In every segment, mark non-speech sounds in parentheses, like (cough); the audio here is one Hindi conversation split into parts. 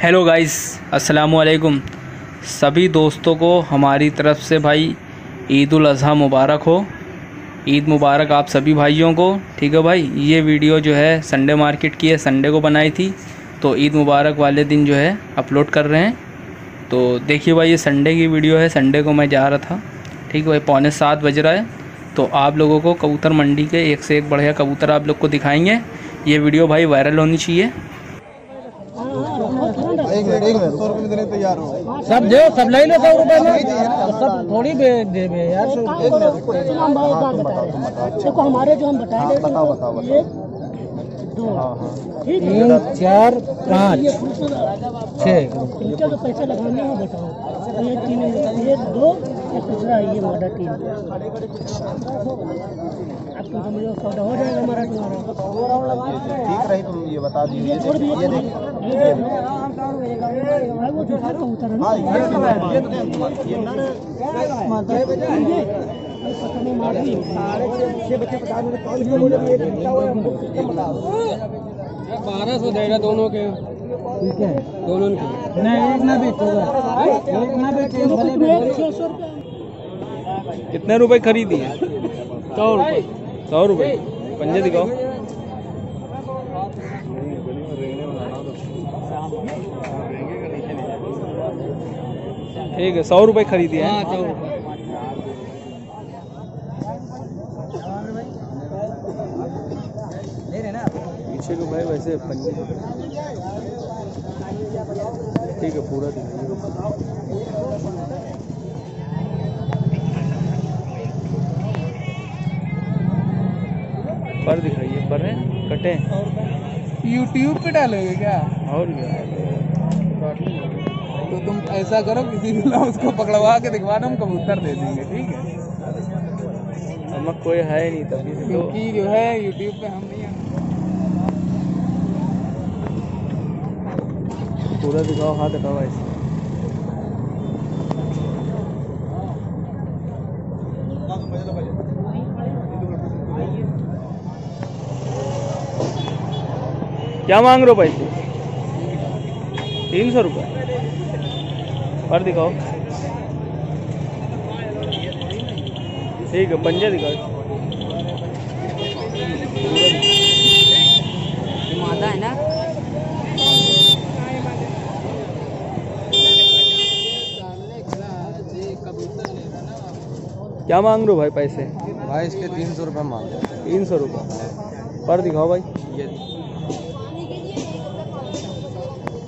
हेलो गाइस अस्सलाम वालेकुम सभी दोस्तों को हमारी तरफ़ से भाई ईद अज़हा मुबारक हो। ईद मुबारक आप सभी भाइयों को, ठीक है भाई? ये वीडियो जो है संडे मार्केट की है, संडे को बनाई थी तो ईद मुबारक वाले दिन जो है अपलोड कर रहे हैं। तो देखिए भाई, ये संडे की वीडियो है, संडे को मैं जा रहा था, ठीक है भाई? पौने सात बज रहा है तो आप लोगों को कबूतर मंडी के एक से एक बढ़िया कबूतर आप लोग को दिखाएँगे। ये वीडियो भाई वायरल होनी चाहिए एक मिनट एक मिनट। सौ रुपये देने तैयार हो। सब दे सब ले लो सौ रुपए में। सब थोड़ी देवे दे यार हम हैं देखो हमारे जो हम बताए रहे बताओ बताओ ये दो हाँ हाँ। है? तीन चार पाँच। छः पैसा जो पैसे लगाने हैं बताओ। ये तीन ये दो। दूसरा ये मॉडल तीन। आपको समझो सौदा हो जाएगा हमारा तुम्हारा। ठीक रही तुम ये बता दीजिए। ये छोड़ ये देखिए वो दूसरा कबूतर ना। ये तो है, तो बारह सौ देगा दोनों के। ठीक है। दोनों के नहीं एक ना बेचोगा एक ना बेचोगा सौ रुपये? कितने रुपए खरीदी है? सौ रुपये सौ रुपये पंजे दिखाओ। ठीक है सौ रुपये खरीदी है। हाँ सौ रुपये पीछे को भाई वैसे पंजे। ठीक है पूरा दिखाइए। पर दिखाइए पर है? कटे। यूट्यूब पे डालोगे क्या? और क्या? तो तुम ऐसा करो किसी भी लोग उसको पकड़वा के दिखवा दो हम कबूतर दे देंगे ठीक है? नमक कोई है नहीं तभी तो। क्योंकि जो है यूट्यूब पे हम नहीं। पूरा दिखाओ हाथ हटाओ ऐसे। क्या मांग रहे हो पैसे तीन सौ रुपये। और दिखाओ। ठीक है पंजे दिखाओ। मादा है ना? क्या मांग रहे हो भाई पैसे? भाई इसके तीन सौ रुपये मांग तीन सौ रुपये। पर दिखाओ भाई।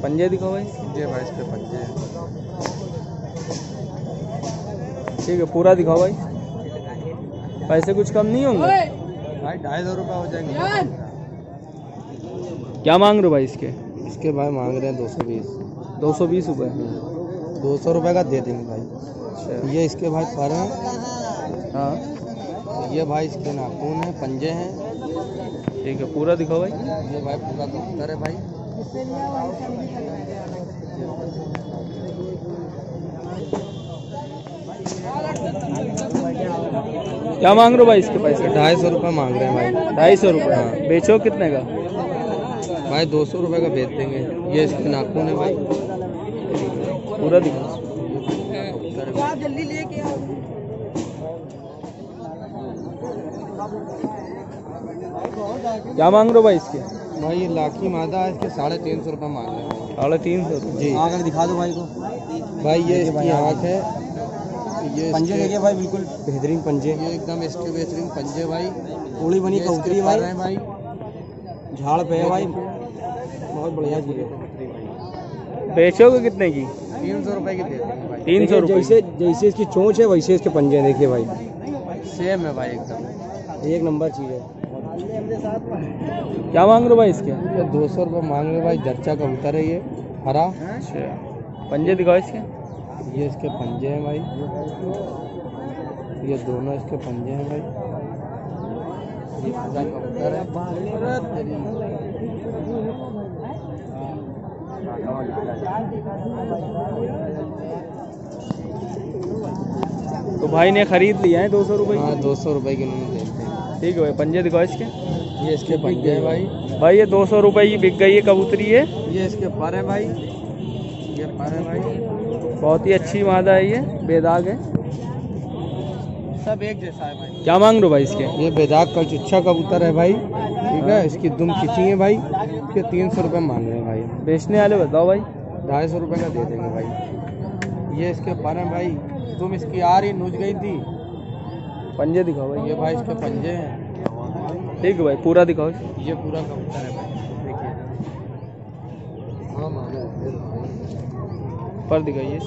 पंजे दिखाओ भाई। ये भाई इसके पंजे। ठीक है पूरा दिखाओ भाई। पैसे कुछ कम नहीं होंगे? भाई ढाई सौ रुपये हो जाएँगे। क्या मांग रहे हो भाई इसके? इसके भाई मांग रहे हैं दो सौ बीस। दो सौ बीस रुपये दो सौ रुपये का दे देंगे भाई। अच्छा। ये इसके भाई पर हैं। हाँ। ये भाई इसके नाखून हैं पंजे हैं। ठीक है पूरा दिखाओ भाई। ये भाई पूरा कबूतर है भाई। क्या मांग रहे हो भाई इसके पैसे? ढाई सौ रुपये मांग रहे हैं भाई। ढाई सौ रुपये। हाँ। बेचो कितने का? भाई दो सौ रुपये का बेच देंगे। ये इसके नाखून है भाई। पूरा दिखा। जल्दी लेके क्या मांग रहे हो भाई इसके? भाई ये लाखी मादा है इसके साढ़े तीन सौ रुपये मांग रहे हैं। साढ़े तीन सौ जी। आकर दिखा दो भाई को। भाई ये इसकी आँख है। ये पंजे देखिए भाई बिल्कुल। बेहतरीन पंजे। ये एकदम इसके बेहतरीन पंजे भाई। पूरी बनी कबूतरी भाई। है भाई। झाड़ पे है भाई। बहुत बढ़िया चीज़ है। बेचोगे कितने की? तीन सौ रुपये की दे तीन सौ जैसे जैसे इसकी चोंच है वैसे इसके पंजे देखिए भाई। सेम है भाई एकदम। एक नंबर चीज़ है। क्या मांग रहे भाई इसके? ये दो सौ रुपये मांग रहे भाई जर्चा कबूतर है ये हरा। अच्छा। पंजे दिखाओ इसके। ये इसके पंजे हैं भाई। ये दोनों इसके पंजे हैं भाई। ये कबूतर है। तो भाई ने खरीद लिया है दो सौ रुपये हाँ दो सौ रुपये की उन्होंने दे दिए ठीक है पंजे दिखाओ इसके। ये इसके पंजे हैं भाई। भाई ये दो सौ रुपये की बिक गई है कबूतरी है ये इसके पर है भाई। ये पर है भाई। बहुत ही अच्छी मादा है ये बेदाग है। सब एक जैसा है भाई। क्या मांग रहे हो भाई इसके? ये बेदाग कलचुच्छा कबूतर है भाई। ठीक है इसकी दुम खिंची है भाई। इसके तीन सौ रुपये मांग रहे हैं भाई। बेचने वाले बताओ भाई। ढाई सौ रुपये का दे देंगे भाई। ये इसके पर है भाई। तुम इसकी आ रही नूज गई थी। पंजे दिखाओ भाई। ये भाई इसके पंजे हैं। ठीक है भाई पूरा दिखाओ। ये पूरा कबूतर है भाई। हाँ पर दिखाइए।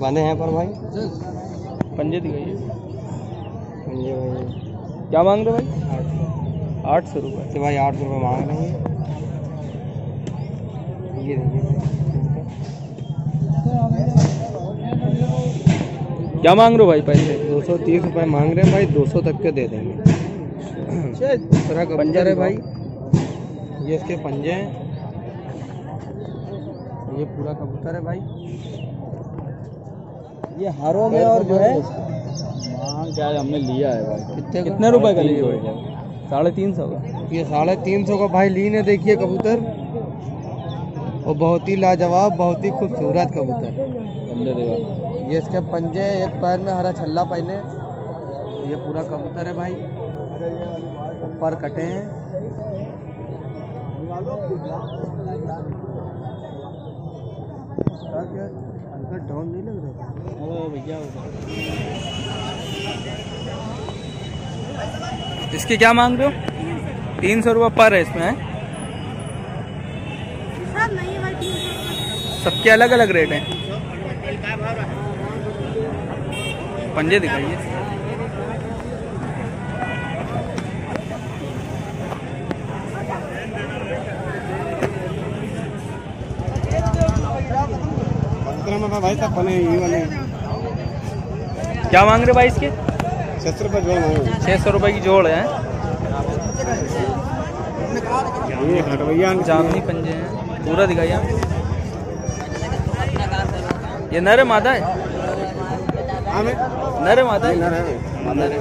बंधे हैं पर भाई। पंजे दिखाइए। पंजे भाई। क्या मांग रहे भाई? आठ सौ। रुपये तो भाई आठ सौ रुपये मांग रहे हैं। ये देखिए। क्या मांग रहे हो भाई? पैसे दो सौ तीस रुपये मांग रहे हैं भाई दो सौ तक के दे देंगे। दूसरा पंजर है भाई। ये इसके पंजे हैं। ये पूरा कबूतर है भाई। ये हारों में और जो है? क्या हमने लिया है भाई। कितने कितने रुपए का। लिए साढ़े तीन सौ का। ये साढ़े तीन सौ का भाई लीन है देखिए कबूतर। और बहुत ही लाजवाब बहुत ही खूबसूरत कबूतर। ये इसके पंजे एक पैर में हरा छल्ला पहने। ये पूरा कबूतर है भाई। ऊपर कटे हैं। क्या? क्या? डाउन नहीं लग रहा? भैया इसके क्या मांग रहे हो? तीन सौ रुपये पर है इसमें सब नहीं भाई तीन सौ सबके अलग अलग रेट हैं। पंजे दिखाइए। भाई साहब बने ये वाले क्या मांग रहे भाई इसके? छह रुपये जो मांगे छः सौ रुपये की जोड़ है। ये हटवैया जामनी पंजे हैं। पूरा दिखाइए ये नर है मादा है? नर है नर।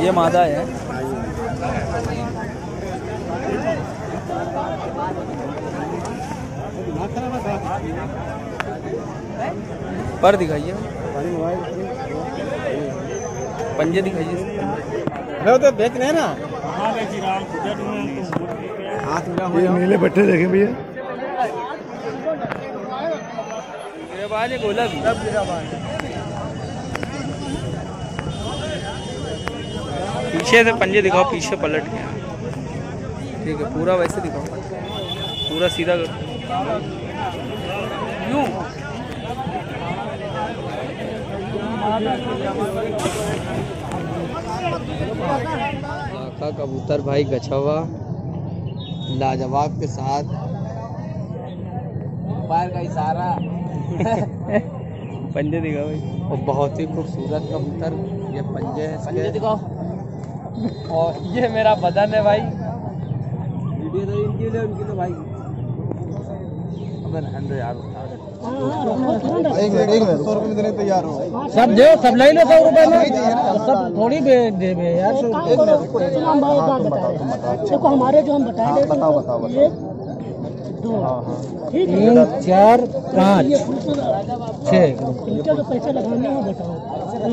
ये मादा है। पर दिखाइए। पंजे दिखाइए। तो बेच रहे ना। मिला नीले बट्टे देखे भैया। पीछे से पंजे दिखाओ पीछे पलट के। ठीक है पूरा वैसे दिखाओ। पूरा सीधा करो। यूँ आका कबूतर भाई गछवा। लाजवाब के साथ। पैर का इशारा। (laughs) पंजे दिखाओ भाई। और बहुत ही खूबसूरत कबूतर। ये पंजे हैं पंजे दिखाओ। और ये मेरा बदन है भाई। वीडियो तो इनके लिए उनके लिए भाई अबे रहने दो यार उठा दे। सब दे सब ले लो सौ रुपए में। सब थोड़ी बे दे यार बात बता रहे देखो हमारे जो हम बताए थे बताओ बताओ ये दो ठीक है तीन चार पाँच छः पैसे लगाने हैं बताओ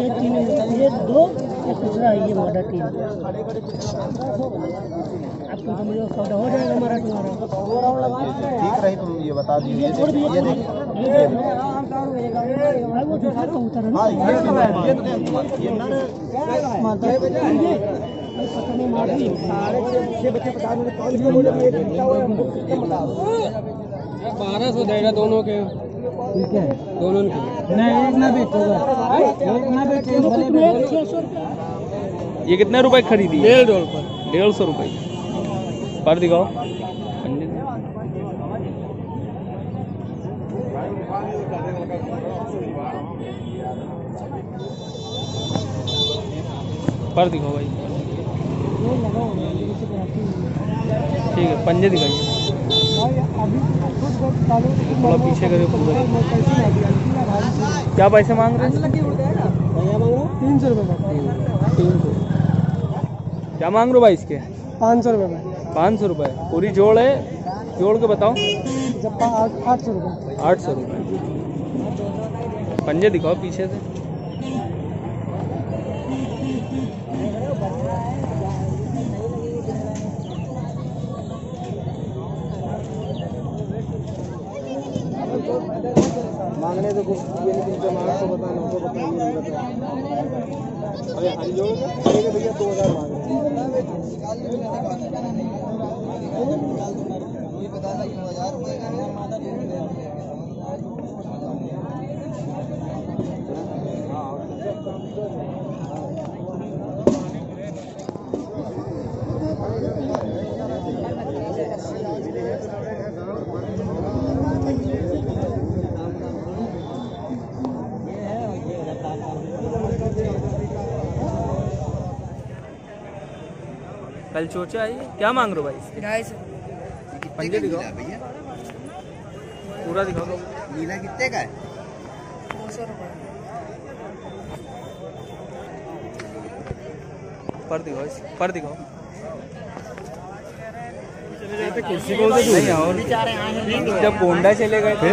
ये तीन ये दो ये दूसरा ये तीन आपको समझो सौदा हो जाएगा हमारा तुम्हारा। ठीक रही तुम ये बता दीजिए। ये कबूतर है। ये तो ये नर माता है ये पता नहीं मार दी बारह सौ देगा दोनों के। ठीक है। दोनों के। नहीं एक ना बेचोगा एक ना रुपये ये कितने रुपए खरीदी डेढ़ डॉल पर डेढ़ सौ रुपये पर दिखाओ। पर दिखाओ भाई। ठीक है पंजे दिखाइए। थोड़ा पीछे करो? क्या पैसे मांग रहे हैं? तीन सौ रुपये तीन सौ क्या मांग रहे हो भाई इसके? पाँच सौ रुपये में पाँच सौ रुपये पूरी जोड़ है? जोड़ के बताओ। आठ सौ रुपये आठ सौ रुपये पंजे दिखाओ पीछे से। मांगने तो कुछ ये लेकिन जब आठ सौ बता नौ सौ बता ये नहीं बता अरे हरी ठीक है भैया दो हज़ार मांग रहे हैं। कल चोचा आई क्या मांग रहे हो भाई ढाई सौ। पंजे दिखाओ। पूरा दिखाओ। तो नीला कितने का है? दो सौ रुपये पर दिखाओ पर दिखाओ। कुर्सी को नहीं और जब गोंडा चले गए थे।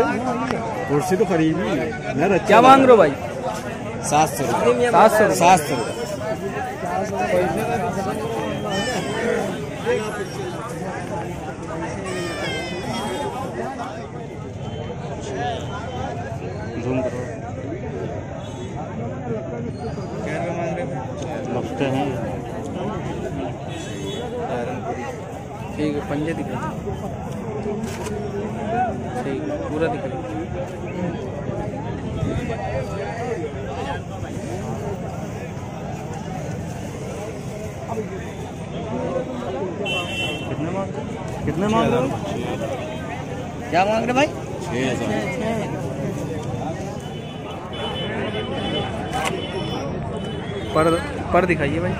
कुर्सी तो खरीदी क्या मांग रहे हो भाई? सात सौ रुपये सात सौ सात सौ रुपये लगते हैं। ठीक है पंजे दिखाइए ठीक पूरा दिखाइए कितने मांग कितने मांग रहे हो। क्या मांग रहे भाई? पर पर दिखाइए भाई।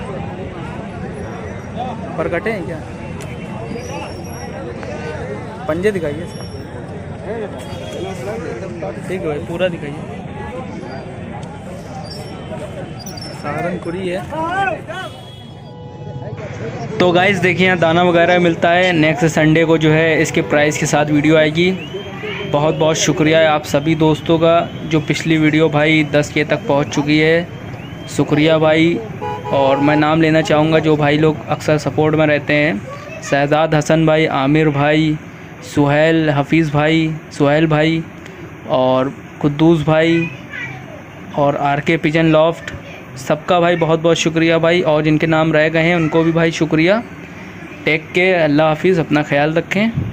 पर कटे हैं क्या? पंजे दिखाइए। ठीक है भाई, पूरा दिखाइए। सहारनपुरी है। तो गाइस देखिए यहाँ दाना वगैरह मिलता है। नेक्स्ट संडे को जो है इसके प्राइस के साथ वीडियो आएगी। बहुत बहुत शुक्रिया है आप सभी दोस्तों का, जो पिछली वीडियो भाई 10 के तक पहुँच चुकी है। शुक्रिया भाई। और मैं नाम लेना चाहूँगा जो भाई लोग अक्सर सपोर्ट में रहते हैं। शहजाद हसन भाई, आमिर भाई, सुहेल, हफीज़ भाई, सुहेल भाई और कुद्दूस भाई और आर के पिजन लॉफ्ट। सबका भाई बहुत बहुत शुक्रिया भाई। और जिनके नाम रह गए हैं, उनको भी भाई शुक्रिया। टेक के अल्लाह हाफिज़, अपना ख्याल रखें।